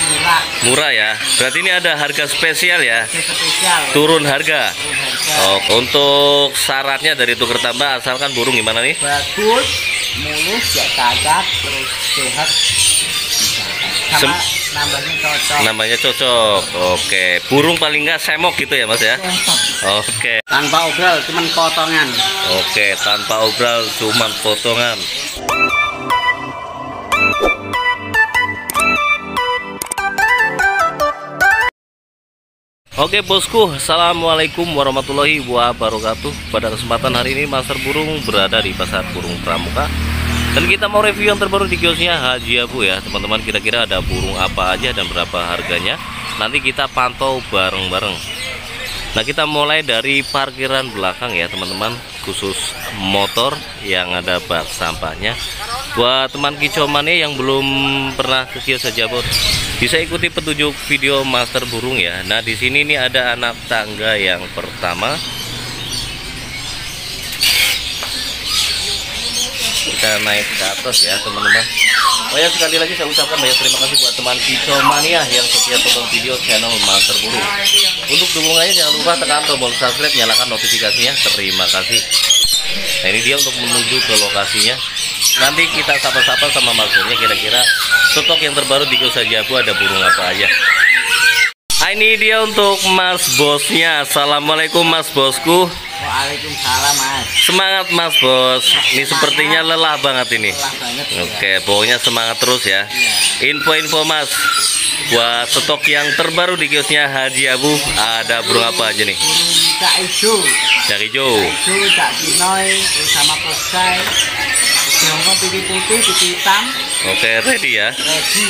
murah Murah ya. Berarti ini ada harga spesial ya. Harga spesial Turun harga. turun harga Oh, untuk syaratnya dari tuker tambah asalkan burung gimana nih? bagus mulus gak cacat terus sehat sama nambahnya cocok Namanya cocok. Oke, burung paling nggak semok gitu ya, Mas ya? Oke. tanpa obral cuman potongan Oke, tanpa obral cuman potongan. Oke bosku, Assalamualaikum warahmatullahi wabarakatuh. Pada kesempatan hari ini Master Burung berada di Pasar Burung Pramuka. Dan kita mau review yang terbaru di kiosnya Haji Abu ya. Teman-teman kira-kira ada burung apa aja dan berapa harganya? Nanti kita pantau bareng-bareng. Nah kita mulai dari parkiran belakang ya teman-teman Khusus motor yang ada bak sampahnya. Buat teman kicau mania yang belum pernah ke kios saja Bisa ikuti petunjuk video master burung ya. Nah di sini nih ada anak tangga yang pertama Kita naik ke atas ya teman-teman. Oh ya sekali lagi saya ucapkan banyak terima kasih buat teman kicau mania yang setia tonton video channel master burung untuk dukungannya jangan lupa tekan tombol subscribe nyalakan notifikasinya. Terima kasih. Nah ini dia untuk menuju ke lokasinya. Nanti kita sapa-sapa sama maksudnya kira-kira stok yang terbaru di Kios Jabu ada burung apa aja. Ah, ini dia untuk mas bosnya. Assalamualaikum mas bosku Waalaikumsalam mas. Semangat mas bos. Ini sepertinya lelah banget ini. Lelah banget ya. Oke pokoknya semangat terus ya. Info-info mas. Buat stok yang terbaru di kiosnya Haji Abu Ada burung apa aja nih? Cak hijau Cak hijau hijau cak terus sama posai. Tiongkok pipi putih pipi hitam. Oke ready ya. Ready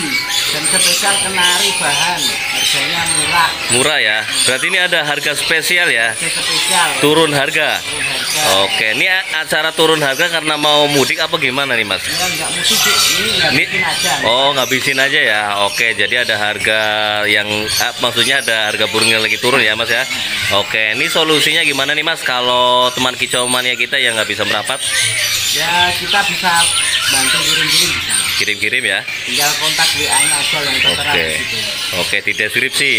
dan spesial kenari bahan. Harganya murah. Murah ya? Berarti ini ada harga spesial ya? Harga spesial. Turun harga? Turun harga. Oke ini acara turun harga karena mau mudik apa gimana nih mas? Enggak ini aja. Oh ngabisin aja ya? Oke jadi ada harga yang ah, Maksudnya ada harga burung yang lagi turun ya mas ya? Oke ini solusinya gimana nih mas? Kalau teman kicau mania kita yang nggak bisa merapat? Ya kita bisa bantu kirim-kirim bisa Kirim-kirim ya. Tinggal kontak WA nya aja yang tertera Oke. di Oke di deskripsi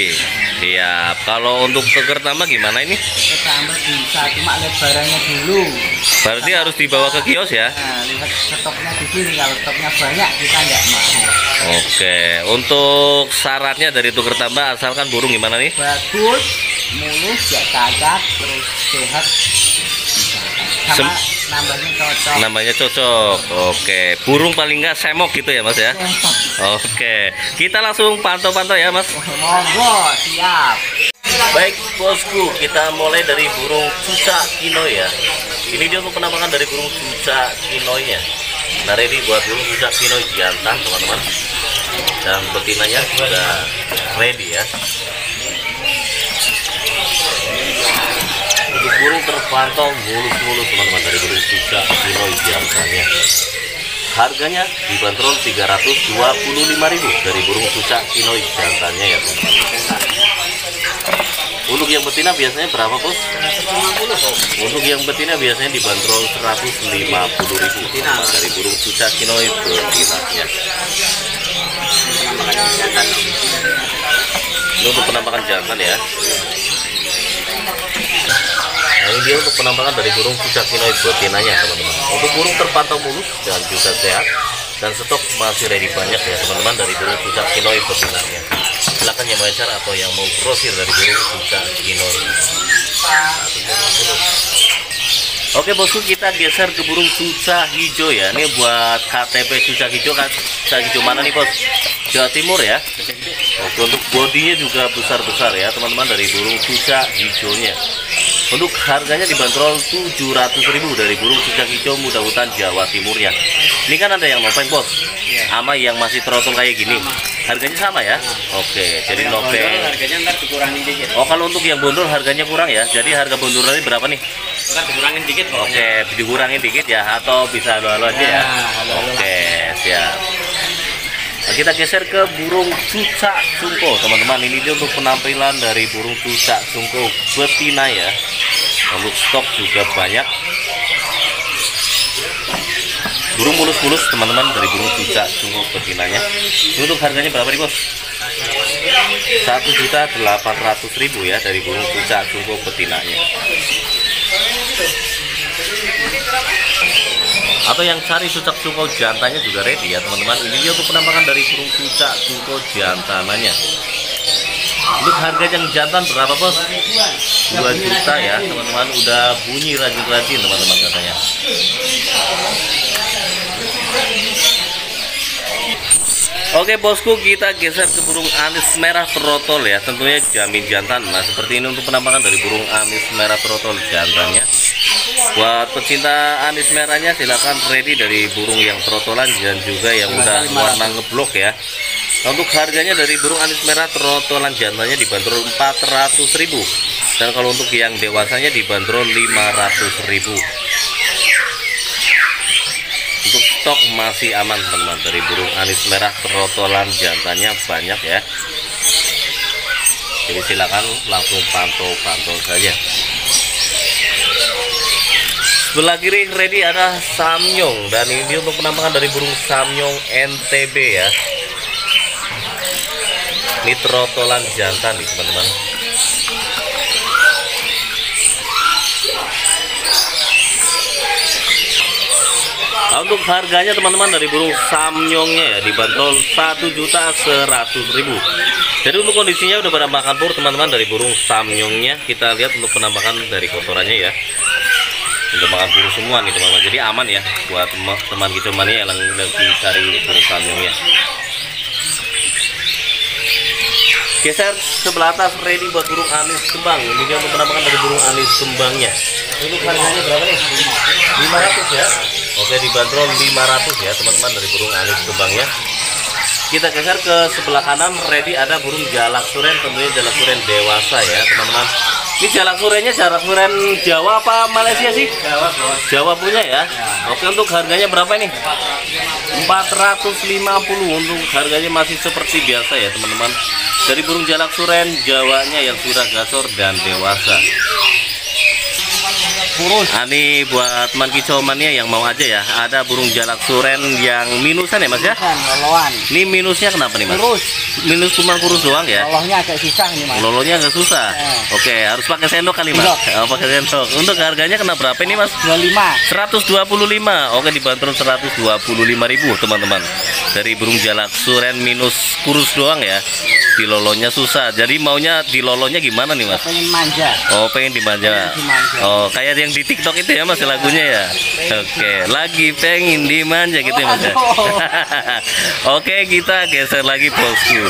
Siap. Kalau untuk tuker tambah gimana ini? Ketambah bisa cuma lihat barangnya dulu. Berarti harus dibawa ke kios ya? Nah lihat stoknya di sini. Kalau stoknya banyak kita nggak mau. Oke. Untuk syaratnya dari tuker tambah Asalkan burung gimana nih? Bagus mulus gak cacat terus sehat. Sama Sem- nambahnya cocok. Namanya cocok. Oke. Burung paling nggak semok gitu ya mas ya? Oke. Kita langsung pantau-pantau ya mas. Monggo siap. Baik bosku, kita mulai dari burung cuca kinoy ya. Ini dia untuk penampakan dari burung cuca kinoynya. Nah ready buat burung cuca kinoy jantan teman-teman. Dan betinanya sudah ready ya. Burung terpantau mulus-mulus teman-teman dari burung cuca kinoy jantannya. Harganya dibanderol 325.000 dari burung cuca kinoy jantannya ya teman-teman. Untuk yang betina biasanya berapa bos? 150 Untuk yang betina biasanya dibanderol 150.000 ribu dari burung cuca kinoy betinanya. Untuk penampakan jantan ya. Nah, ini dia untuk penampakan dari burung cuca kinoy betinanya teman-teman. Untuk burung terpantau mulus dan juga sehat dan stok masih ready banyak ya teman-teman dari burung kinoy betinanya. Silakan yang wawancara atau yang mau grosir dari burung kinoy. Oke bosku kita geser ke burung cuca hijau ya. Ini buat KTP cuca hijau kan. Cuca hijau mana nih bos? Jawa Timur ya. Oke untuk bodinya juga besar-besar ya teman-teman dari burung cuca hijaunya. Untuk harganya dibanderol 700.000 dari burung cuca hijau muda hutan Jawa Timurnya. Ini kan ada yang nopeng bos, sama yang masih trotol kayak gini. Harganya sama ya? Oke, jadi nopeng. harganya ntar dikurangin dikit Oh kalau untuk yang bondol harganya kurang ya? Jadi harga bondol ini berapa nih? ntar dikurangin dikit Oke, dikurangin dikit ya atau bisa halo-halo aja ya. Ya, halo-halo. Oke, siap. Kita geser ke burung cucak sungko, teman-teman. Ini dia untuk penampilan dari burung cucak sungko betina ya. Untuk stok juga banyak. burung mulus-mulus teman-teman dari burung cucak cungko betinanya Ini untuk harganya berapa nih bos satu juta delapan ratus ribu ya dari burung cucak cungko betinanya atau yang cari cucak cungko jantannya juga ready ya teman-teman. Ini untuk penampakan dari burung cucak cungko jantananya. Untuk harga yang jantan berapa bos? 2 juta ya teman-teman. Udah bunyi rajin-rajin teman-teman katanya. Oke bosku kita geser ke burung anis merah trotol ya. Tentunya jamin jantan nah seperti ini untuk penampakan dari burung anis merah trotol jantannya buat pecinta anis merahnya silahkan ready dari burung yang trotolan dan juga yang udah warna ngeblok ya. Untuk harganya dari burung anis merah trotolan jantannya dibanderol 400.000 dan kalau untuk yang dewasanya dibanderol 500.000 untuk stok masih aman teman-teman. Dari burung anis merah trotolan jantannya banyak ya. Jadi silakan langsung pantau-pantau saja sebelah kiri ready ada samyong dan ini untuk penampakan dari burung samyong NTB ya ini trotolan jantan nih teman-teman Nah, untuk harganya teman-teman dari burung samyongnya ya dibanderol satu juta seratus ribu. Jadi untuk kondisinya udah pada makan pur teman-teman dari burung samyongnya kita lihat untuk penampakan dari kotorannya ya. Udah makan pur semua nih teman-teman. Jadi aman ya buat teman, teman kicomannya yang lagi cari burung samyongnya. Geser sebelah atas ready buat burung anis kembang. Ini dia untuk penampakan dari burung anis kembangnya. Untuk harganya berapa nih? 500 ya. Oke dibanderol 500 ya teman-teman dari burung anis kembangnya. Kita geser ke sebelah kanan ready ada burung jalak suren tentunya jalak suren dewasa ya teman-teman. Ini jalak surennya jalak suren Jawa apa Malaysia sih? Jawa bos. Jawa punya ya. Oke untuk harganya berapa nih? 450 untuk harganya masih seperti biasa ya teman-teman. Dari burung jalak suren Jawanya yang sudah gasor dan dewasa. Kurus. Nah, ini buat teman kicau mania yang mau aja ya. Ada burung jalak suren yang minusan ya mas ya. Loloan. Ini minusnya kenapa nih mas? Kurus. Minus cuma kurus doang ya. Lolohnya agak susah ini mas. Lolonya agak susah. Eh. Oke, harus pakai sendok kali mas. Oh, pakai sendok. Untuk harganya kena berapa ini mas? 25. 125 Oke dibanderol 125.000 teman-teman Dari burung jalak suren minus kurus doang ya. Di lolonya susah. Jadi maunya di lolonya gimana nih mas? Pengen manja. Oh pengen dimanja. Pengen dimanja. Oh kayak yang di tiktok itu ya mas lagunya ya? Oke lagi pengen dimanja gitu ya mas ya? Oke kita geser lagi bosku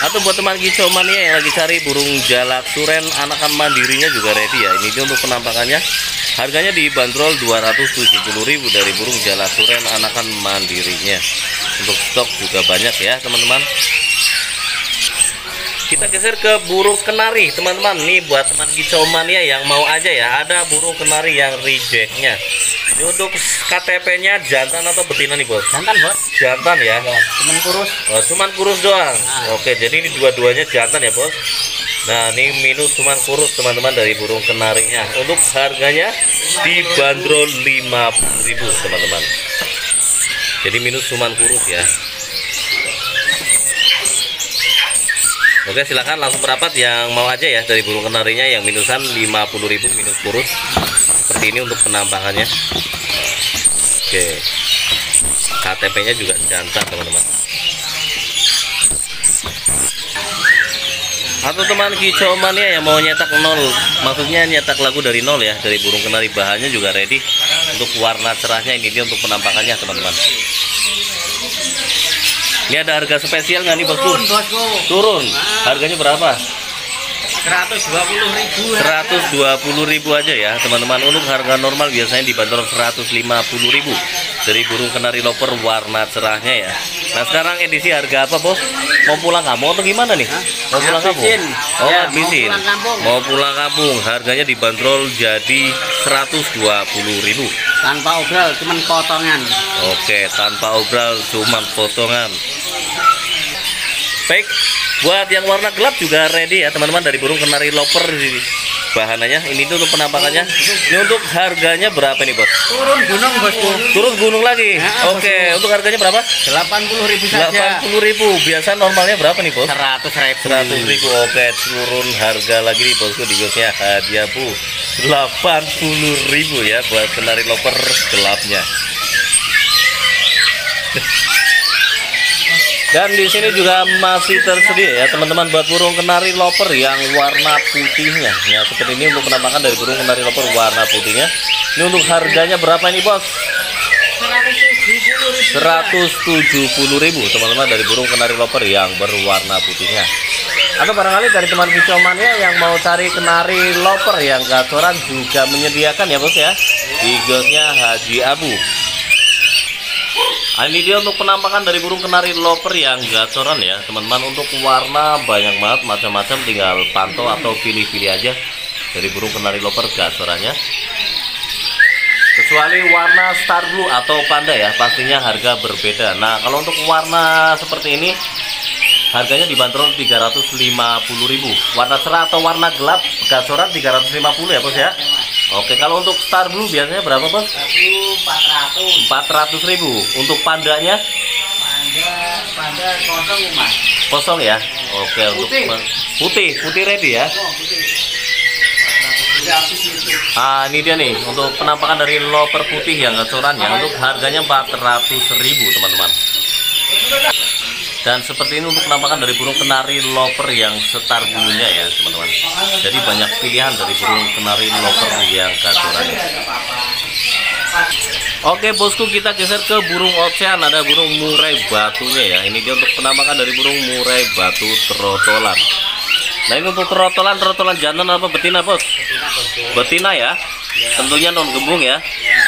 atau buat teman kicau mania yang lagi cari burung jalak suren anakan mandirinya juga ready ya. Ini dia untuk penampakannya. Harganya dibanderol 270.000 dari burung jalak suren anakan mandirinya. Untuk stok juga banyak ya teman-teman. Kita geser ke burung kenari teman-teman. Nih buat teman kicau mania yang mau aja ya ada burung kenari yang rejectnya ini untuk KTP nya jantan atau betina nih bos Jantan bos. jantan ya Cuman kurus. Oh, cuman kurus doang. Nah. Oke, jadi ini dua-duanya jantan ya, Bos. Nah, ini minus cuman kurus teman-teman dari burung kenarinya. Untuk harganya dibanderol 50.000, teman-teman. Jadi minus cuman kurus ya. Oke, silakan langsung merapat yang mau aja ya dari burung kenarinya yang minusan 50.000 minus kurus. Seperti ini untuk penampakannya. Oke. KTP-nya juga jantan teman-teman. Atau teman kicau mania yang mau nyetak nol, maksudnya nyetak lagu dari nol ya, dari burung kenari bahannya juga ready untuk warna cerahnya ini dia untuk penampakannya teman-teman. Ini ada harga spesial nggak nih bosku? Turun bosku. Turun. Harganya berapa? 120 ribu. 120.000 aja ya teman-teman. Untuk harga normal biasanya dibanderol 150.000 dari burung kenari loper warna cerahnya ya. Nah sekarang edisi harga apa bos? Mau pulang kampung atau gimana nih? Mau pulang kampung? oh Ya, mau habisin pulang kampung. mau pulang kampung. Harganya dibanderol jadi 120.000 Tanpa obral, cuman potongan. Oke, tanpa obral cuman potongan. Baik, buat yang warna gelap juga ready ya teman-teman. Dari burung kenari loper bahannya ini tuh untuk penampakannya. Ini untuk harganya berapa nih bos? Turun gunung bosku. Turun gunung lagi? Ya, oke untuk harganya berapa? 80 ribu saja. 80.000 biasa normalnya berapa nih bos? 100 ribu. 100 ribu. Oke turun harga lagi nih bosku. Di kiosnya hadiah bu. 80 ribu ya buat kenari loper gelapnya dan di sini juga masih tersedia ya teman-teman buat burung kenari loper yang warna putihnya. Ya seperti ini untuk penampakan dari burung kenari loper warna putihnya. Ini untuk harganya berapa ini bos? 170.000 teman-teman dari burung kenari loper yang berwarna putihnya. Atau barangkali dari teman ya yang mau cari kenari loper yang gacoran juga menyediakan ya bos ya. Di Haji Abu Nah, ini dia untuk penampakan dari burung kenari loper yang gacoran ya teman-teman. Untuk warna banyak banget macam-macam. Tinggal pantau atau pilih-pilih aja dari burung kenari loper gacorannya. Kecuali warna star blue atau panda ya pastinya harga berbeda. Nah kalau untuk warna seperti ini harganya dibanderol 350.000 warna cerah atau warna gelap gacoran 350 ya bos ya? Oke kalau untuk star blue biasanya berapa bos? 400 400.000 untuk pandanya? Panda panda kosong mas. Kosong ya? Oke untuk Putih. putih putih ready ya? Oh putih. 400 udah habis itu Ah, ini dia nih untuk penampakan dari loper putih yang gacoran ya untuk harganya 400.000 teman-teman. Dan seperti ini untuk penampakan dari burung kenari loper yang setar bulunya ya teman-teman. Jadi banyak pilihan dari burung kenari loper yang gacoran. Oke bosku kita geser ke burung ocean ada burung murai batunya ya. Ini dia untuk penampakan dari burung murai batu trotolan. Nah ini untuk trotolan trotolan jantan apa betina bos? betina ya tentunya non gembung ya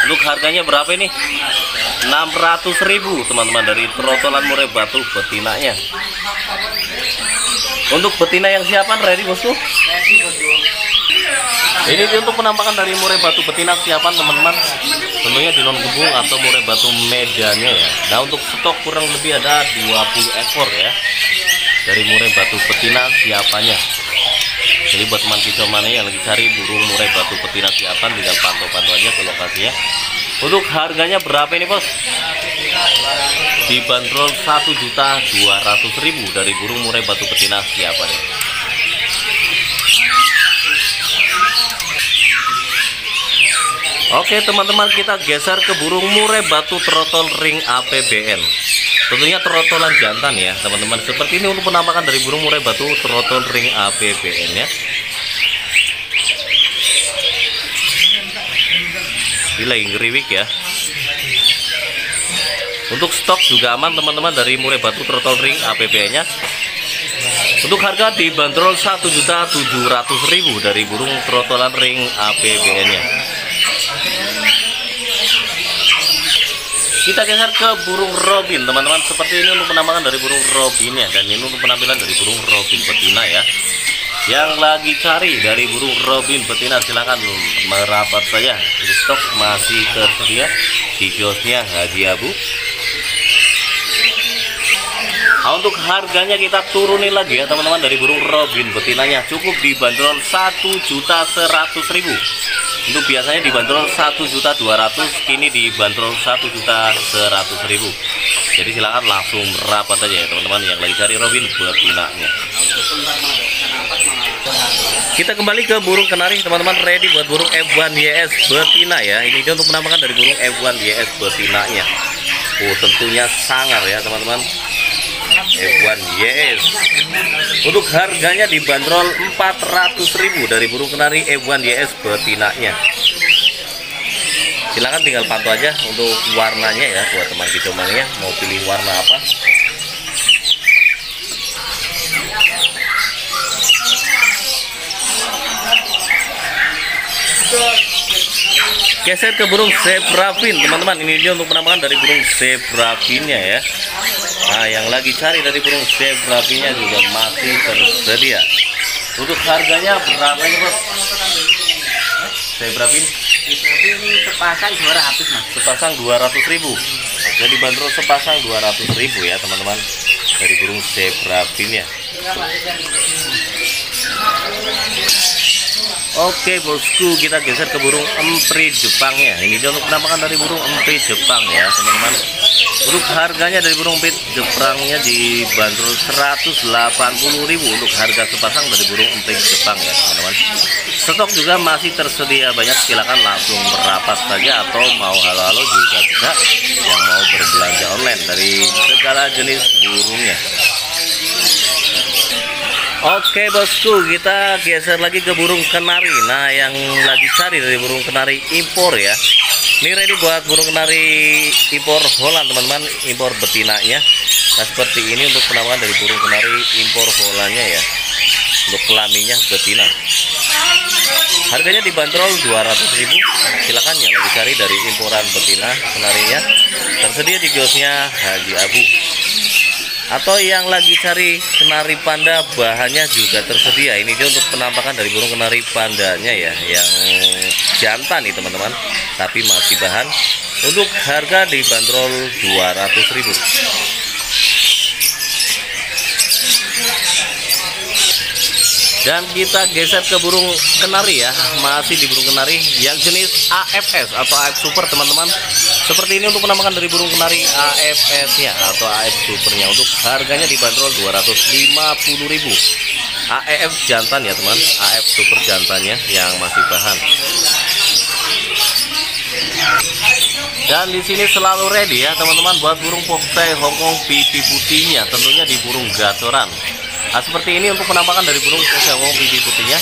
untuk harganya berapa ini 600.000 teman-teman dari trotolan murai batu betinanya untuk betina yang siapan ready bosku? Ini untuk penampakan dari murai batu betina siapan teman-teman. Tentunya di non gembung atau murai batu medannya ya. Nah untuk stok kurang lebih ada 20 ekor ya dari murai batu betina siapannya. Jadi buat teman kicau mana yang lagi cari burung murai batu betina siapan tinggal pantau-pantau aja ke lokasinya untuk harganya berapa ini bos? Dibanderol 1.200.000 dari burung murai batu betina. Siapan ya. Oke teman-teman kita geser ke burung murai batu trotol ring APBN Tentunya trotolan jantan ya teman-teman. Seperti ini untuk penampakan dari burung murai batu trotol ring APBN ya Ini lagi ngeriwik ya. Untuk stok juga aman teman-teman dari murai batu trotol ring APBN nya untuk harga dibanderol 1.700.000 dari burung trotolan ring APBN nya kita geser ke burung robin teman-teman. Seperti ini untuk penampakan dari burung robinnya dan ini untuk penampilan dari burung robin betina ya. Yang lagi cari dari burung robin betina silahkan merapat saja stok masih tersedia di kiosnya Haji Abu. Nah, untuk harganya kita turunin lagi ya teman-teman dari burung robin. Betinanya cukup dibanderol 1.100.000 untuk biasanya dibanderol 1.200 kini dibanderol 1.100.000 jadi silakan langsung merapat aja ya teman-teman yang lagi cari robin betinanya kita kembali ke burung kenari teman-teman. Ready buat burung F1 YS betina ya. Ini dia untuk penampakan dari burung F1 YS betinanya. Oh tentunya sangar ya teman-teman. F1 YS untuk harganya dibanderol 400.000 dari burung kenari F1 YS betinanya. Silahkan tinggal pantau aja untuk warnanya ya buat teman kicauannya mau pilih warna apa geser ke burung zebra fin teman-teman. Ini dia untuk penampakan dari burung zebra finnya ya. Nah yang lagi cari dari burung zebra finnya juga masih tersedia. Untuk harganya berapa ini bos? Zebra fin ini sepasang juara habis mas. Sepasang 200.000 ribu. Jadi bandrol sepasang 200.000 ya teman-teman dari burung zebra fin ya Oke bosku kita geser ke burung emprit Jepangnya ini dia untuk penampakan dari burung emprit Jepang ya teman-teman. Untuk harganya dari burung emprit Jepangnya dibanderol 180.000 untuk harga sepasang dari burung emprit Jepang ya teman-teman. Stok juga masih tersedia banyak silakan langsung merapat saja atau mau halo-halo juga bisa yang mau berbelanja online dari segala jenis burungnya Oke bosku kita geser lagi ke burung kenari. Nah yang lagi cari dari burung kenari impor ya. Ini ready buat burung kenari impor Holland teman-teman Impor betinanya. Nah seperti ini untuk penawaran dari burung kenari impor Hollandnya ya. Untuk kelaminnya betina. Harganya dibanderol 200.000 Silakan yang lagi cari dari imporan betina kenarinya. Tersedia di kiosnya Haji Abu atau yang lagi cari kenari panda bahannya juga tersedia. Ini dia untuk penampakan dari burung kenari pandanya ya yang jantan nih teman-teman. Tapi masih bahan untuk harga dibanderol 200.000 dan kita geser ke burung kenari ya. Masih di burung kenari yang jenis AFS atau AF Super teman-teman seperti ini untuk penampakan dari burung kenari AFS nya atau AF Supernya. Untuk harganya dibanderol 250.000 AEF jantan ya teman. AF Super jantannya yang masih bahan. Dan di sini selalu ready ya teman-teman buat burung foxy Hongkong pipi putihnya. Tentunya di burung gacoran Nah seperti ini untuk penampakan dari burung Hongkong pipi putihnya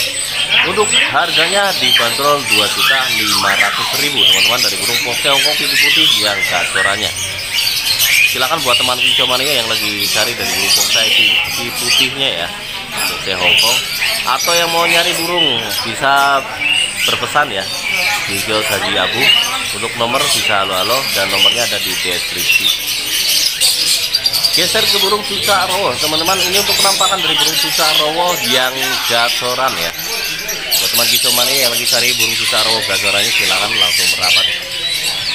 untuk harganya dibanderol 2.500.000 teman-teman dari burung foxy Hongkong pipi putih yang gacorannya. Silakan buat teman hijau mania yang lagi cari dari burung foxy pipi putihnya ya foxy Hongkong atau yang mau nyari burung bisa berpesan ya di kios Haji Abu. Untuk nomor bisa halo-halo dan nomornya ada di deskripsi. Geser ke burung cuca rowo teman-teman. Ini untuk penampakan dari burung cuca rowo yang gacoran ya buat teman kisomani yang lagi cari burung cuca rowo gacorannya silahkan langsung merapat.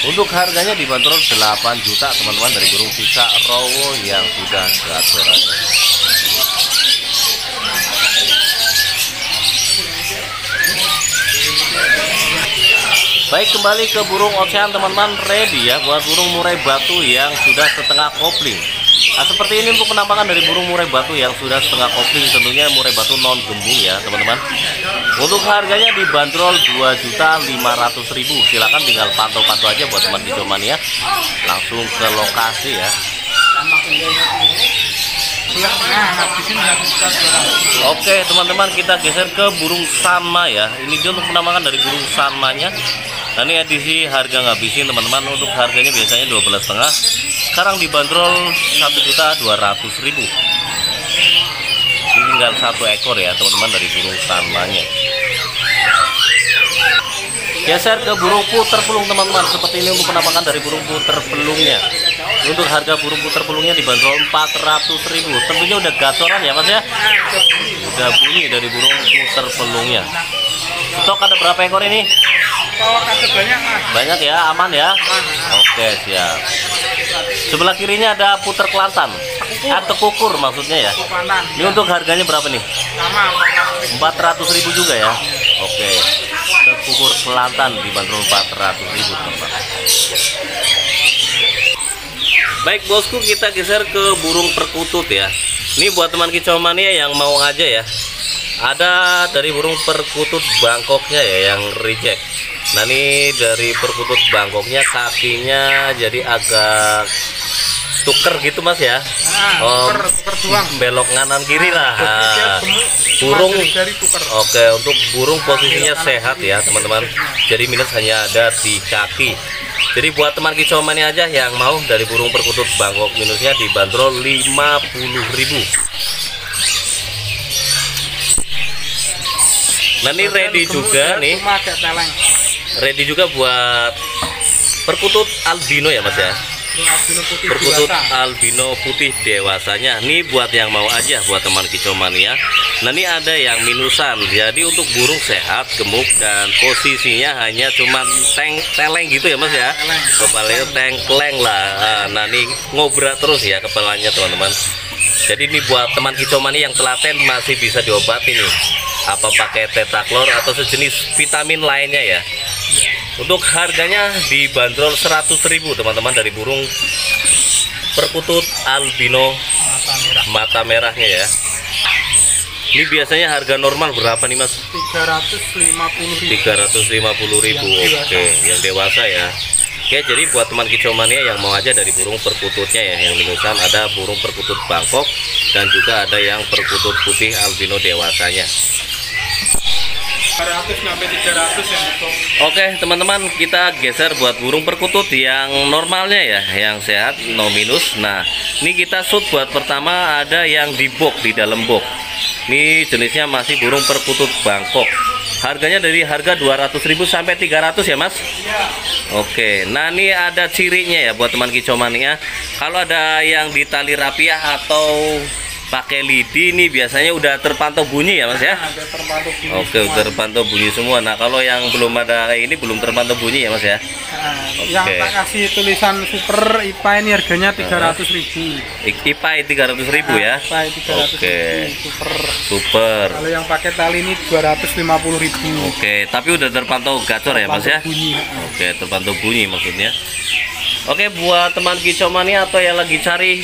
Untuk harganya dibanderol 8 juta teman-teman dari burung cuca rowo yang sudah gacoran Baik kembali ke burung ocean teman-teman. Ready ya buat burung murai batu yang sudah setengah kopling Nah seperti ini untuk penampakan dari burung murai batu yang sudah setengah kopling tentunya murai batu non gembung ya teman-teman. Untuk harganya dibanderol 2.500.000 silahkan tinggal pantau-pantau aja buat teman hijau ya. Langsung ke lokasi ya. Oke teman-teman kita geser ke burung sama ya. Ini dia untuk penampakan dari burung samanya. Nah ini edisi harga ngabisin teman-teman. Untuk harganya biasanya 12 setengah sekarang dibanderol 1.200.000 ini tinggal satu ekor ya teman-teman dari burung samanya. Geser ke burung puter pelung teman-teman. Seperti ini untuk penampakan dari burung puter pelungnya. Untuk harga burung puter pelungnya dibanderol 400.000 tentunya udah gacoran ya mas ya? Udah bunyi dari burung puter pelungnya. Stok ada berapa ekor ini? Banyak banyak ya aman ya? Oke siap sebelah kirinya ada puter kelantan. Atau kukur maksudnya ya? Ini untuk harganya berapa nih? Sama 400.000 juga ya? Oke. Kukur kelantan dibanderol 400.000 teman baik bosku kita geser ke burung perkutut ya. Ini buat teman kicau mania yang mau aja ya. Ada dari burung perkutut Bangkoknya ya yang reject nah ini dari perkutut Bangkoknya kakinya jadi agak tuker gitu mas ya? Nah, tuker, tuker doang. belok kanan kiri lah. Nah, burung. tuker. oke untuk burung posisinya sehat ya teman-teman. Jadi minus hanya ada di kaki. Jadi buat teman kicau mania aja yang mau dari burung perkutut Bangkok minusnya dibanderol 50.000 Nah ini ready juga dia nih. Ready juga buat perkutut albino ya mas ya. Burung albino putih Perkutut dewasa. albino putih dewasanya. Nih buat yang mau aja buat teman kicau mania. Nah ini ada yang minusan. Jadi untuk burung sehat, gemuk dan posisinya hanya cuman teng teleng gitu ya mas ya. Kepalanya tengkleng lah. Nah ini ngobrak terus ya kepalanya teman-teman. Jadi ini buat teman kicau mania yang telaten masih bisa diobati nih. apa pakai tetaklor atau sejenis vitamin lainnya ya untuk harganya dibanderol 100.000 teman-teman dari burung perkutut albino mata merah mata merahnya ya. Ini biasanya harga normal berapa nih mas? 350 ribu. 350.000 Yang oke yang dewasa ya. Oke, jadi buat teman kicomania yang mau aja dari burung perkututnya ya, yang minusan ada burung perkutut Bangkok dan juga ada yang perkutut putih albino dewasanya. 400 sampai 300 ya untuk Oke, teman-teman, kita geser buat burung perkutut yang normalnya ya, yang sehat, no minus. Nah, ini kita shoot buat pertama ada yang di box di dalam box. Ini jenisnya masih burung perkutut Bangkok. Harganya dari harga 200.000 sampai 300 ya, Mas? ya Oke, nah ini ada cirinya ya buat teman kicomania. Kalau ada yang di tali rapiah atau pakai lidi ini biasanya udah terpantau bunyi ya mas ya. terbantu bunyi Oke, semua. terpantau bunyi semua. Nah kalau yang belum ada kayak ini belum terpantau bunyi ya mas ya. Nah, yang Oke. tak kasih tulisan super IPA ini harganya 300 ribu IPA 300.000 ya. IPA 300 Oke. ribu super Super. kalau yang pakai tali ini 250 ribu Oke, tapi udah terpantau gacor ya mas ya. bunyi Oke, terpantau bunyi maksudnya. Oke, buat teman kicomania atau yang lagi cari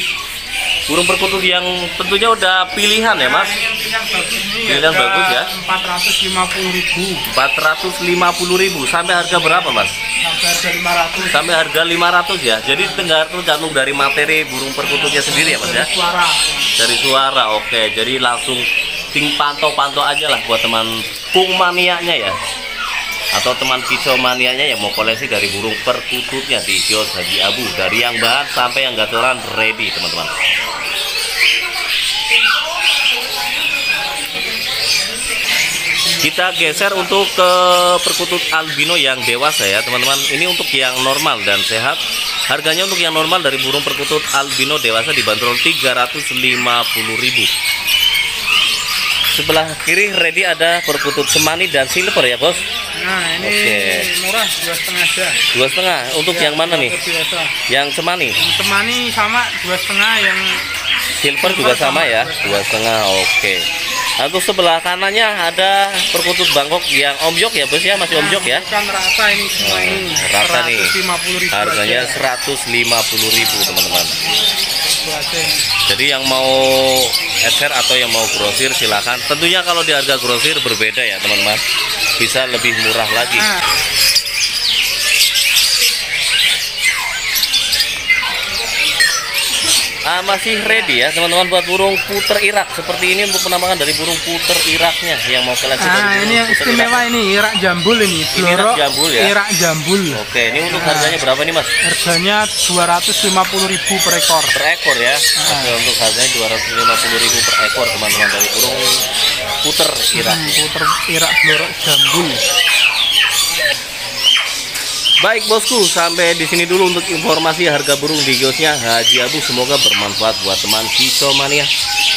burung perkutut yang tentunya udah pilihan ya mas. Nah, bagus Pilihan bagus ya. 450 ribu 450.000 sampai harga berapa mas? sampai harga 500 Sampai harga 500 ya. Jadi tenggar tergantung dari materi burung perkututnya sendiri ya mas ya. suara Dari suara, oke. Jadi langsung ting pantau-pantau aja lah buat teman kung manianya ya. Atau teman kicau manianya yang mau koleksi dari burung perkututnya di kios Haji Abu dari yang bahan sampai yang gacoran ready teman-teman. Kita geser untuk ke perkutut albino yang dewasa ya teman-teman. Ini untuk yang normal dan sehat. Harganya untuk yang normal dari burung perkutut albino dewasa dibanderol 350.000. Sebelah kiri ready ada perkutut semani dan silver ya bos. nah ini Oke. murah dua setengah aja Dua setengah. Untuk yang mana nih? Biasa. Yang semani. yang temani sama dua setengah yang Silver juga sama ya. Dua setengah. Oke. Nah, Untuk sebelah kanannya ada perkutut Bangkok yang omjok ya bos ya masih omjok ya. bukan rata ini semua Oh, ini rata nih. 150 ribu Harganya aja. 150.000 teman-teman. Jadi yang mau eser atau yang mau grosir silakan. Tentunya kalau di harga grosir berbeda ya teman-teman. Bisa lebih murah lagi. nah, Ah, masih ready ya teman-teman buat burung puter Irak seperti ini untuk penampakan dari burung puter Iraknya yang mau nah burung ini yang istimewa Irak. ini irak jambul ini Ini irak jambul ya? irak jambul Oke, ini untuk harganya berapa nih mas? harganya 250 ribu per ekor Per ekor ya. Oke, untuk harganya 250.000 per ekor teman-teman dari burung puter Irak. Hmm, puter irak jambul Baik bosku, sampai di sini dulu untuk informasi harga burung di kiosnya Haji Abu. Semoga bermanfaat buat teman mania.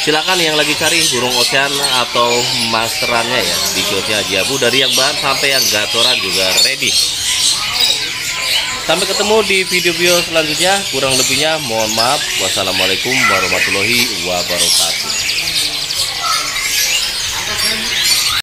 Silakan yang lagi cari burung ocean atau masterannya ya di kiosnya Haji Abu dari yang bahan sampai yang gatoran juga ready. Sampai ketemu di video-video selanjutnya. Kurang lebihnya mohon maaf. Wassalamualaikum warahmatullahi wabarakatuh.